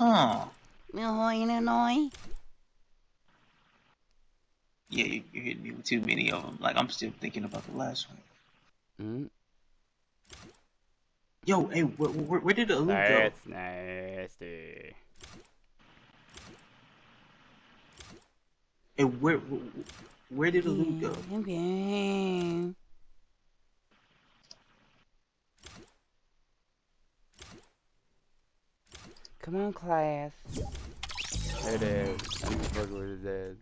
Huh. Illinois. Yeah, you, you're hitting me with too many of them. Like, I'm still thinking about the last one. Mm. Yo, hey, where, where, where did the loot go? That's nasty. Hey, where, where, where did the loot go? Okay. Come on, class. Is. I'm fucking with his head.